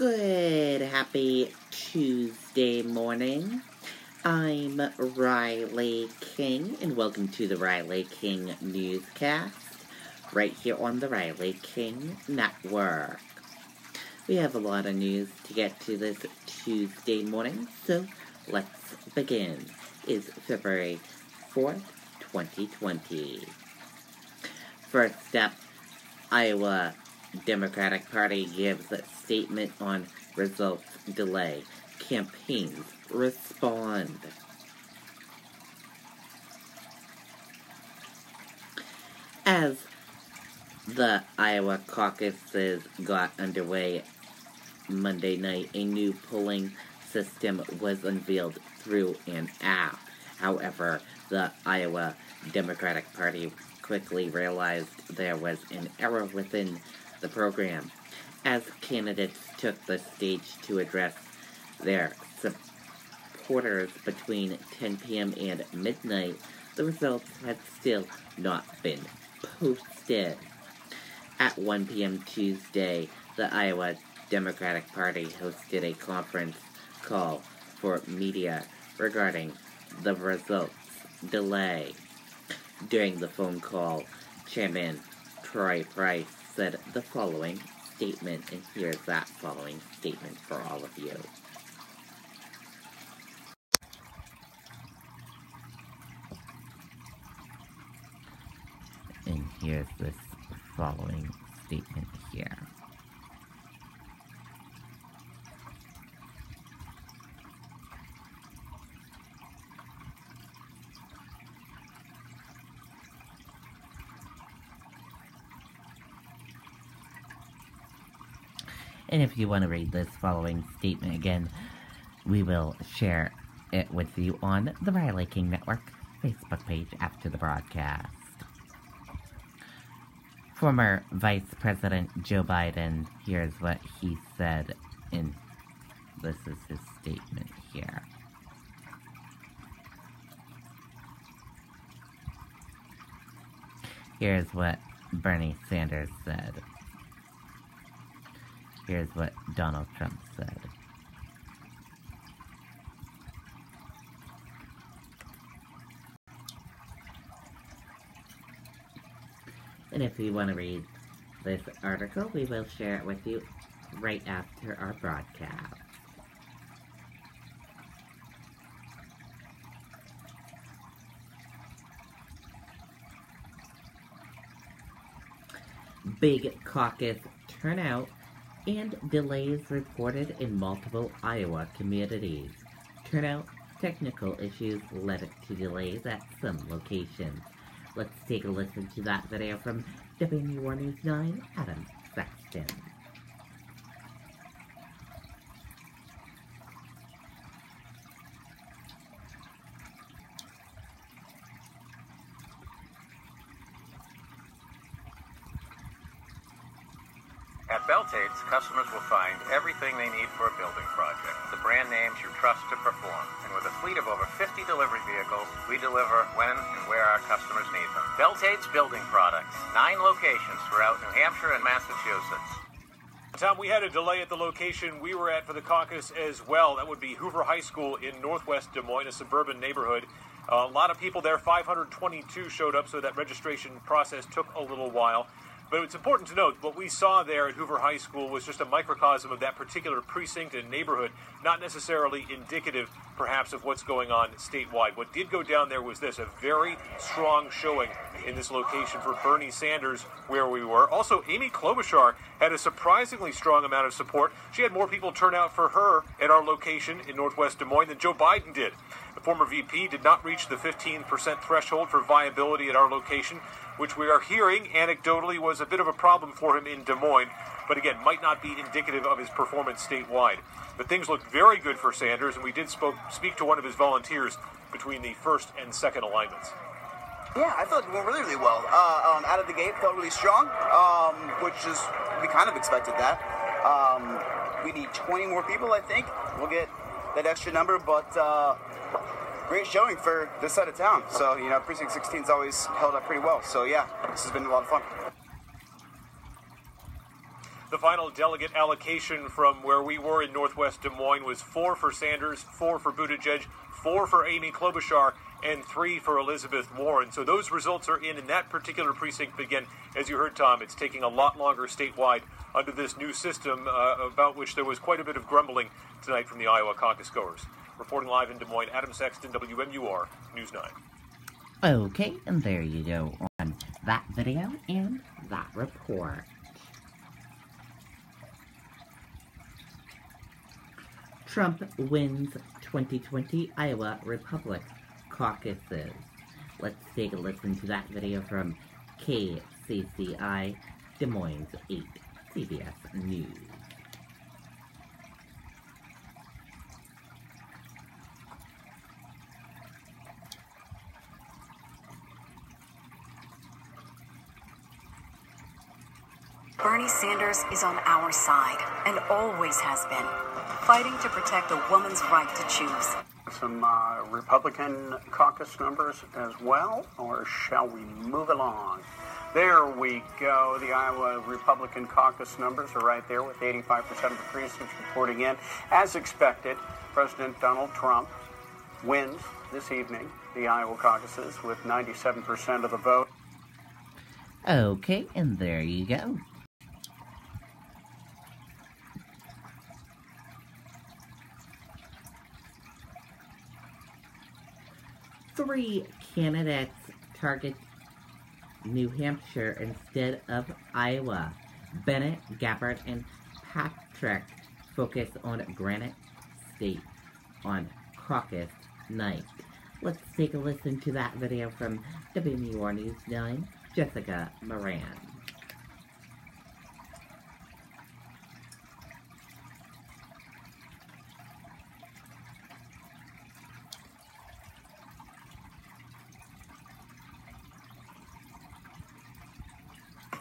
Good, happy Tuesday morning. I'm Riley King, and welcome to the Riley King newscast, right here on the Riley King Network. We have a lot of news to get to this Tuesday morning, so let's begin. Is February 4th, 2020. First up, Iowa Democratic Party gives statement on results delay. Campaigns respond. As the Iowa caucuses got underway Monday night, a new polling system was unveiled through an app. However, the Iowa Democratic Party quickly realized there was an error within the program. As candidates took the stage to address their supporters between 10 p.m. and midnight, the results had still not been posted. At 1 p.m. Tuesday, the Iowa Democratic Party hosted a conference call for media regarding the results delay. During the phone call, Chairman Troy Price said the following statement, and here's that following statement for all of you. And here's this following statement here. And if you want to read this following statement again, we will share it with you on the Riley King Network Facebook page after the broadcast. Former Vice President Joe Biden, here's what he said in this is his statement here. Here's what Bernie Sanders said. Here's what Donald Trump said. And if you want to read this article, we will share it with you right after our broadcast. Big caucus turnout and delays reported in multiple Iowa communities. Turnout technical issues led to delays at some locations. Let's take a listen to that video from WMUR News 9, Adam Sexton. At Belletetes, customers will find everything they need for a building project. The brand names you trust to perform. And with a fleet of over 50 delivery vehicles, we deliver when and where our customers need them. Belletetes Building Products. Nine locations throughout New Hampshire and Massachusetts. Tom, we had a delay at the location we were at for the caucus as well. That would be Hoover High School in northwest Des Moines, a suburban neighborhood. A lot of people there, 522 showed up, so that registration process took a little while. But it's important to note what we saw there at Hoover High School was just a microcosm of that particular precinct and neighborhood, not necessarily indicative, perhaps, of what's going on statewide. What did go down there was this a very strong showing in this location for Bernie Sanders, where we were. Also, Amy Klobuchar had a surprisingly strong amount of support. She had more people turn out for her at our location in northwest Des Moines than Joe Biden did. The former VP did not reach the 15% threshold for viability at our location, which we are hearing anecdotally was a bit of a problem for him in Des Moines, but again, might not be indicative of his performance statewide. But things looked very good for Sanders, and we did spoke, speak to one of his volunteers between the first and second alignments. Yeah, I felt it went really, really well. Uh, um, out of the gate, felt really strong, um, which is we kind of expected that. Um, we need 20 more people, I think. We'll get that extra number, but uh, great showing for this side of town. So you know, precinct 16's always held up pretty well. So yeah, this has been a lot of fun. The final delegate allocation from where we were in Northwest Des Moines was four for Sanders, four for Buttigieg, four for Amy Klobuchar, and three for Elizabeth Warren. So those results are in in that particular precinct. But again, as you heard, Tom, it's taking a lot longer statewide under this new system, uh, about which there was quite a bit of grumbling tonight from the Iowa caucus goers. Reporting live in Des Moines, Adam Sexton, WMUR News 9. Okay, and there you go on that video and that report. Trump wins 2020 Iowa Republic caucuses. Let's take a listen to that video from KCCI Des Moines 8 CBS News. Bernie Sanders is on our side and always has been, fighting to protect a woman's right to choose. Some uh, Republican caucus numbers as well, or shall we move along? There we go. The Iowa Republican caucus numbers are right there with 85% of the precincts reporting in. As expected, President Donald Trump wins this evening the Iowa caucuses with 97% of the vote. Okay, and there you go. Three candidates target New Hampshire instead of Iowa. Bennet, Gabbard, and Patrick focus on Granite State on caucus night. Let's take a listen to that video from WMUR News 9, Jessica Moran.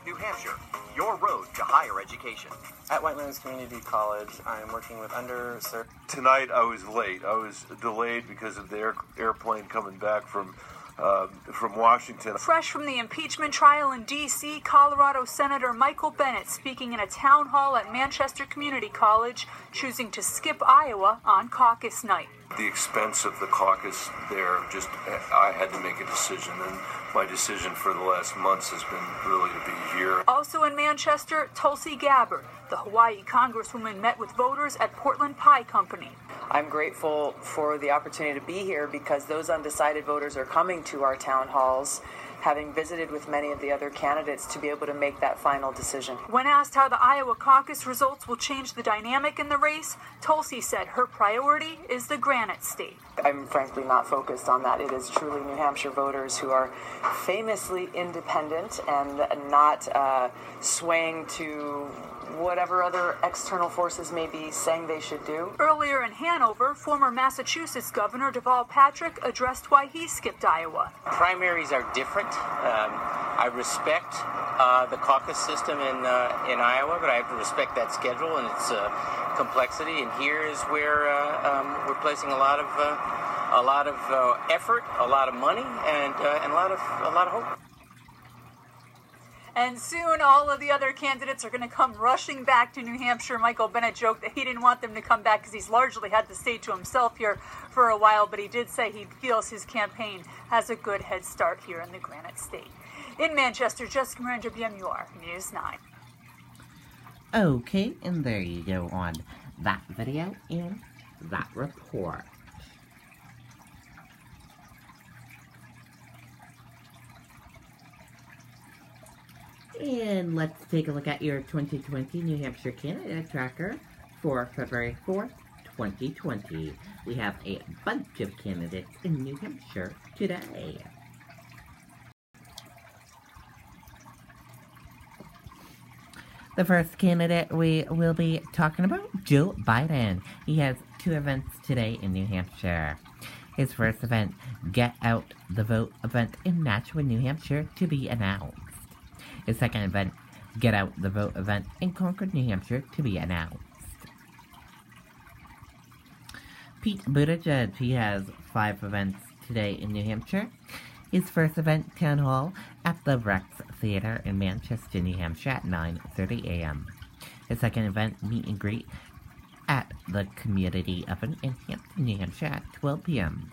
New Hampshire, your road to higher education. At Whitelands Community College, I'm working with underserved. Tonight I was late. I was delayed because of the air, airplane coming back from uh, from Washington. Fresh from the impeachment trial in D.C., Colorado Senator Michael Bennet speaking in a town hall at Manchester Community College, choosing to skip Iowa on caucus night. The expense of the caucus there, just I had to make a decision, and my decision for the last months has been really to be here. Also in Manchester, Tulsi Gabbard, the Hawaii congresswoman, met with voters at Portland Pie Company. I'm grateful for the opportunity to be here because those undecided voters are coming to our town halls, having visited with many of the other candidates to be able to make that final decision. When asked how the Iowa caucus results will change the dynamic in the race, Tulsi said her priority is the Granite State. I'm frankly not focused on that. It is truly New Hampshire voters who are famously independent and not uh, swaying to whatever other external forces may be saying they should do. Earlier in Hanover, former Massachusetts Governor Deval Patrick addressed why he skipped Iowa. Primaries are different. Um, I respect uh, the caucus system in uh, in Iowa, but I have to respect that schedule and its uh, complexity. And here is where uh, um, we're placing a lot of uh, a lot of uh, effort, a lot of money, and and a lot of a lot of hope. And soon all of the other candidates are going to come rushing back to New Hampshire. Michael Bennet joked that he didn't want them to come back because he's largely had the state to himself here for a while, but he did say he feels his campaign has a good head start here in the Granite State. In Manchester, Jessica Moran, WMUR News 9. Okay, and there you go on that video and that report. And let's take a look at your 2020 New Hampshire candidate tracker for February 4th, 2020. We have a bunch of candidates in New Hampshire today. The first candidate we will be talking about, Joe Biden. He has two events today in New Hampshire. His first event, Get Out the Vote event in Nashua, New Hampshire, to be announced. His second event, Get Out the Vote event in Concord, New Hampshire, to be announced. Pete Buttigieg, he has five events today in New Hampshire. His first event, Town Hall, at the Rex Theater in Manchester, New Hampshire at 9.30 a.m. His second event, meet and greet, at the Community Oven in Hampton, New Hampshire at 12 p.m.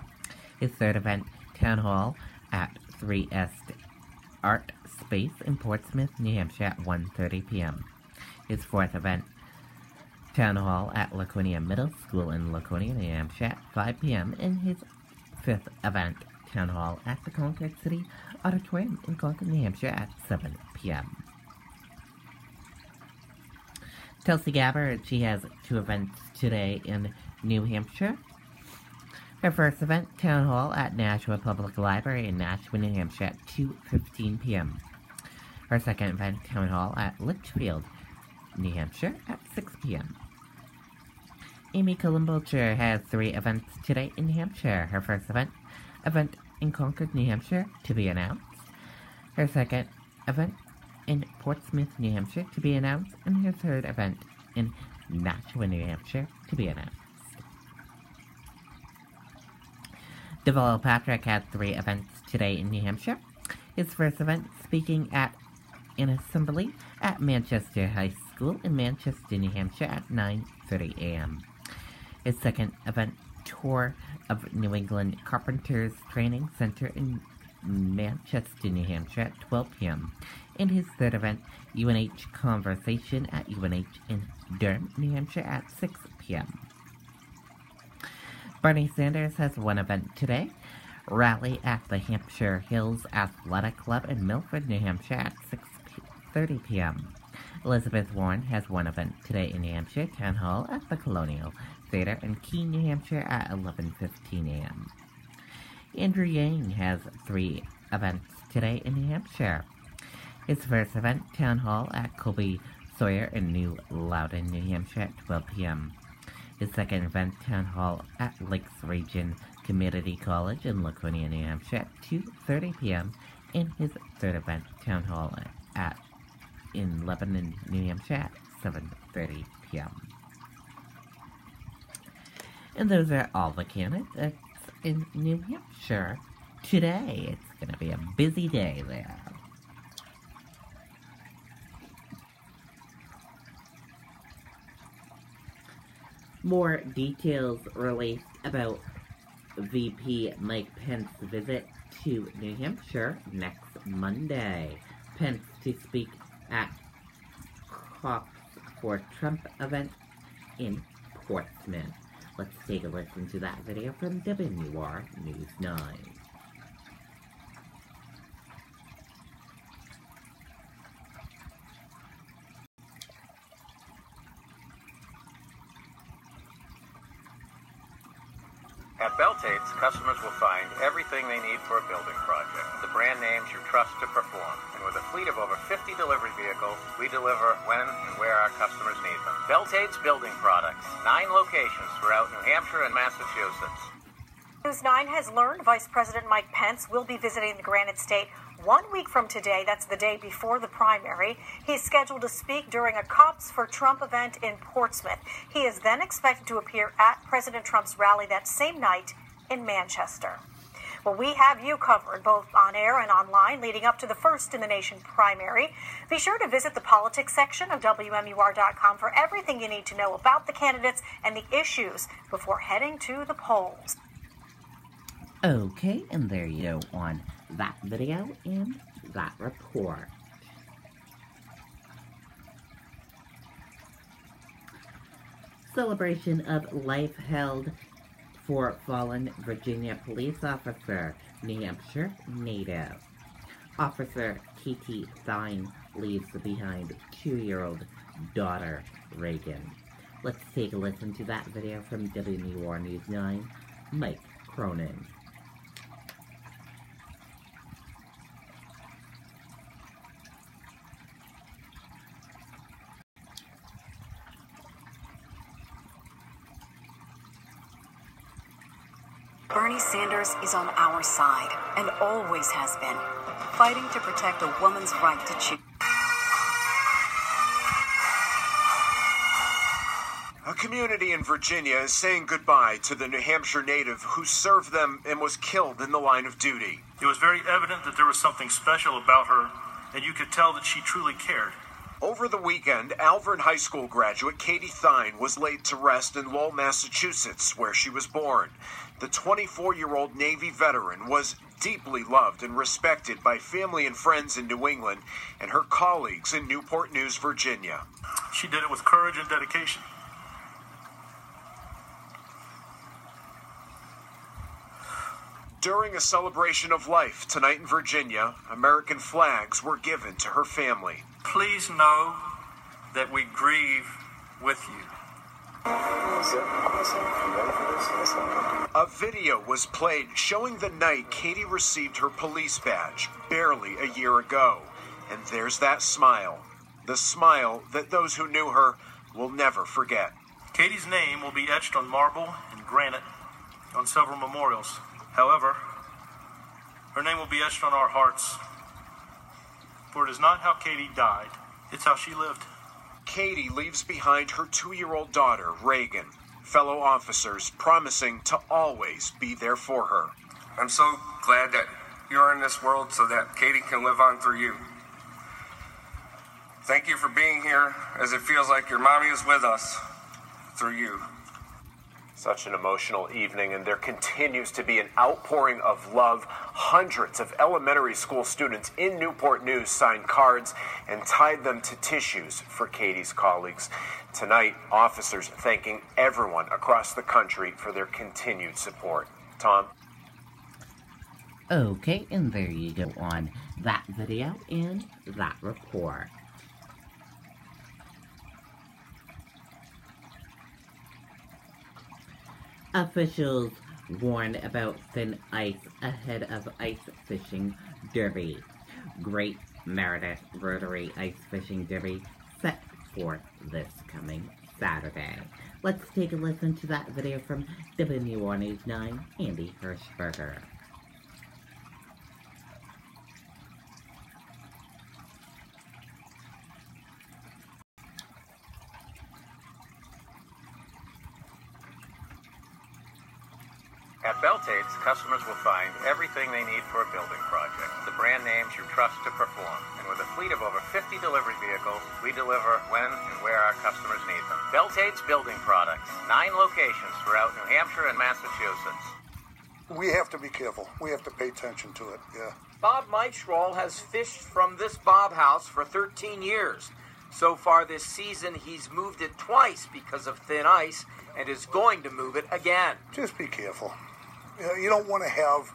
His third event, Town Hall at 3S Art Space in Portsmouth, New Hampshire at 1.30 p.m. His fourth event, Town Hall at Laconia Middle School in Laconia, New Hampshire at 5 p.m. And his fifth event, Town Hall at the Concord City Auditorium in Concord, New Hampshire at 7 p.m. Tulsi Gabbard, she has two events today in New Hampshire. Her first event, Town Hall at Nashua Public Library in Nashua, New Hampshire at 2.15 p.m. Her second event, Town Hall at Litchfield, New Hampshire at 6 p.m. Amy Cullenbulcher has three events today in New Hampshire. Her first event, event in Concord, New Hampshire, to be announced. Her second event in Portsmouth, New Hampshire, to be announced. And her third event in Nashua, New Hampshire, to be announced. Deval Patrick had three events today in New Hampshire. His first event, speaking at an assembly at Manchester High School in Manchester, New Hampshire at 9.30 a.m. His second event, tour of New England Carpenters Training Center in Manchester, New Hampshire at 12 p.m. And his third event, UNH Conversation at UNH in Durham, New Hampshire at 6 p.m. Bernie Sanders has one event today. Rally at the Hampshire Hills Athletic Club in Milford, New Hampshire at 6.30 p.m. Elizabeth Warren has one event today in New Hampshire Town Hall at the Colonial Theater in Keene, New Hampshire at 11.15 a.m. Andrew Yang has three events today in New Hampshire. His first event, Town Hall at Colby Sawyer in New London, New Hampshire at 12 p.m. His second event, Town Hall at Lakes Region Community College in Laconia, New Hampshire at 2.30 p.m. And his third event, Town Hall at in Lebanon, New Hampshire at 7.30 p.m. And those are all the candidates in New Hampshire. Today, it's going to be a busy day there. More details released about VP Mike Pence's visit to New Hampshire next Monday. Pence to speak at Cops for Trump event in Portsmouth. Let's take a listen to that video from WR News 9. At Customers will find everything they need for a building project. The brand names you trust to perform. And with a fleet of over 50 delivery vehicles, we deliver when and where our customers need them. Belletetes Building Products. Nine locations throughout New Hampshire and Massachusetts. News 9 has learned Vice President Mike Pence will be visiting the Granite State one week from today. That's the day before the primary. He's scheduled to speak during a Cops for Trump event in Portsmouth. He is then expected to appear at President Trump's rally that same night in Manchester. Well, we have you covered both on air and online leading up to the first in the nation primary. Be sure to visit the politics section of WMUR.com for everything you need to know about the candidates and the issues before heading to the polls. Okay, and there you go on that video and that report. Celebration of life held for fallen Virginia police officer, New Hampshire native. Officer Katie Thyne leaves behind two-year-old daughter, Reagan. Let's take a listen to that video from WMUR News 9, Mike Cronin. Bernie Sanders is on our side and always has been, fighting to protect a woman's right to choose. A community in Virginia is saying goodbye to the New Hampshire native who served them and was killed in the line of duty. It was very evident that there was something special about her, and you could tell that she truly cared. Over the weekend, Alvirne High School graduate Katie Thyne was laid to rest in Lowell, Massachusetts, where she was born. The 24 year old Navy veteran was deeply loved and respected by family and friends in New England and her colleagues in Newport News, Virginia. She did it with courage and dedication. During a celebration of life tonight in Virginia, American flags were given to her family. Please know that we grieve with you. A video was played showing the night Katie received her police badge barely a year ago. And there's that smile. The smile that those who knew her will never forget. Katie's name will be etched on marble and granite on several memorials. However, her name will be etched on our hearts. For it is not how Katie died, it's how she lived. Katie leaves behind her two year old daughter, Reagan, fellow officers promising to always be there for her. I'm so glad that you're in this world so that Katie can live on through you. Thank you for being here as it feels like your mommy is with us through you. Such an emotional evening, and there continues to be an outpouring of love. Hundreds of elementary school students in Newport News signed cards and tied them to tissues for Katie's colleagues. Tonight, officers thanking everyone across the country for their continued support. Tom? Okay, and there you go on that video and that report. Officials warn about thin ice ahead of ice fishing derby. Great Meredith Rotary Ice Fishing Derby set for this coming Saturday. Let's take a listen to that video from WMUR News 9, Andy Hershberger. At Belletetes, customers will find everything they need for a building project. The brand names you trust to perform. And with a fleet of over 50 delivery vehicles, we deliver when and where our customers need them. Belletetes Building Products. Nine locations throughout New Hampshire and Massachusetts. We have to be careful. We have to pay attention to it, yeah. Bob Meistrahl has fished from this Bob house for 13 years. So far this season, he's moved it twice because of thin ice and is going to move it again. Just be careful. You, know, you don't want to have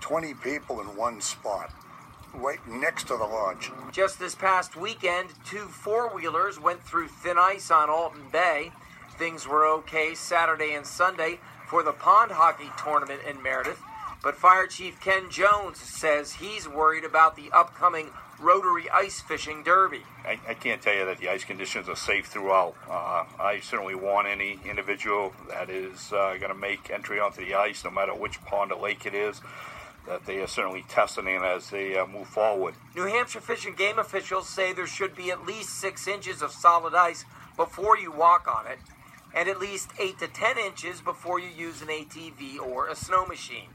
20 people in one spot right next to the lodge. Just this past weekend, two four wheelers went through thin ice on Alton Bay. Things were okay Saturday and Sunday for the pond hockey tournament in Meredith. But Fire Chief Ken Jones says he's worried about the upcoming Rotary Ice Fishing Derby. I, I can't tell you that the ice conditions are safe throughout. Uh, I certainly want any individual that is uh, going to make entry onto the ice, no matter which pond or lake it is, that they are certainly testing it as they uh, move forward. New Hampshire Fish and Game officials say there should be at least six inches of solid ice before you walk on it, and at least eight to ten inches before you use an ATV or a snow machine.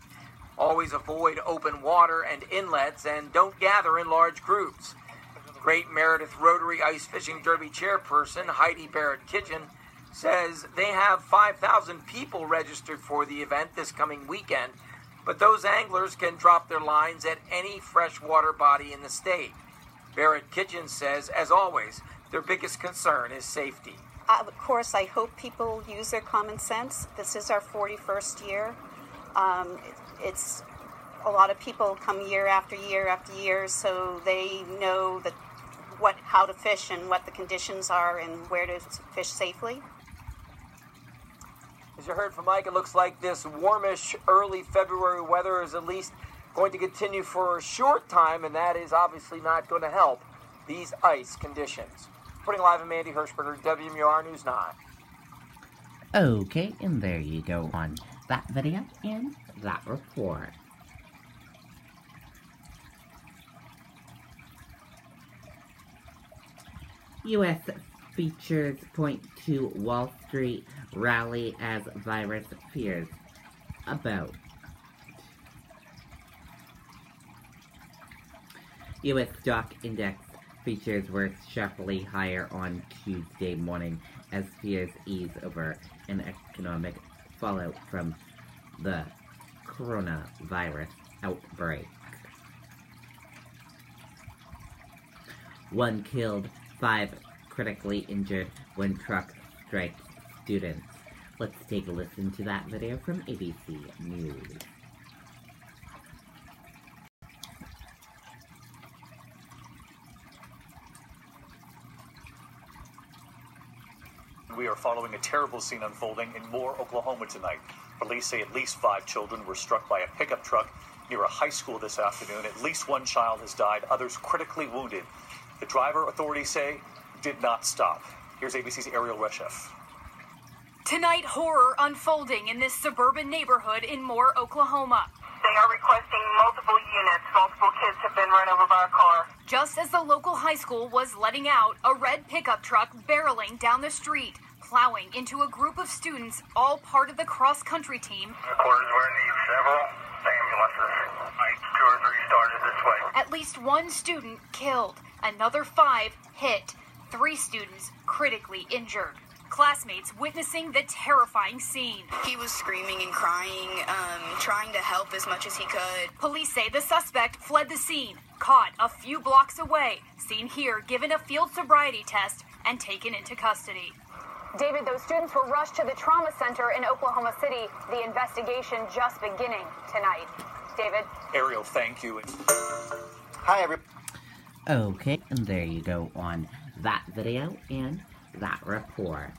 Always avoid open water and inlets and don't gather in large groups. Great Meredith Rotary Ice Fishing Derby chairperson Heidi Barrett Kitchen says they have 5,000 people registered for the event this coming weekend, but those anglers can drop their lines at any freshwater body in the state. Barrett Kitchen says, as always, their biggest concern is safety. Of course, I hope people use their common sense. This is our 41st year. Um, it's a lot of people come year after year after year, so they know that what how to fish and what the conditions are and where to fish safely. As you heard from Mike, it looks like this warmish early February weather is at least going to continue for a short time, and that is obviously not going to help these ice conditions. Putting live in Mandy Hershberger, WMUR News 9. Okay, and there you go on that video and that report. U.S. futures point to Wall Street rally as virus fears about. U.S. stock index Futures were sharply higher on Tuesday morning as fears ease over an economic fallout from the coronavirus outbreak. One killed, five critically injured when truck strikes students. Let's take a listen to that video from ABC News. We are following a terrible scene unfolding in Moore, Oklahoma tonight. Police say at least five children were struck by a pickup truck near a high school this afternoon. At least one child has died, others critically wounded. The driver, authorities say, did not stop. Here's ABC's Ariel Reshef. Tonight, horror unfolding in this suburban neighborhood in Moore, Oklahoma. They are requesting multiple units. Multiple kids have been run over by a car. Just as the local high school was letting out, a red pickup truck barreling down the street, plowing into a group of students, all part of the cross country team. Quarters where need several ambulances. Like two or three started this way. At least one student killed, another five hit, three students critically injured. Classmates witnessing the terrifying scene. He was screaming and crying, um, trying to help as much as he could. Police say the suspect fled the scene, caught a few blocks away, seen here given a field sobriety test, and taken into custody. David, those students were rushed to the trauma center in Oklahoma City. The investigation just beginning tonight. David? Ariel, thank you. Hi, everybody. Okay, and there you go on that video and that report.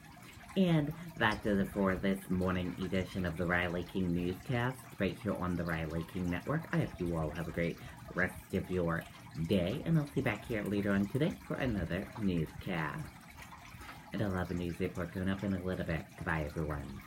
And that does it for this morning edition of the Riley King Newscast, right here on the Riley King Network. I hope you all have a great rest of your day, and I'll see you back here later on today for another newscast. And I'll have a news report coming up in a little bit. Goodbye, everyone.